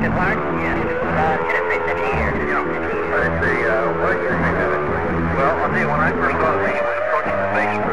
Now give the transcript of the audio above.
Yes. Uh, should say 50 years. Yeah. Let's see, uh, what year it? Well, I'll tell you, when I first saw the thing, it was approaching the base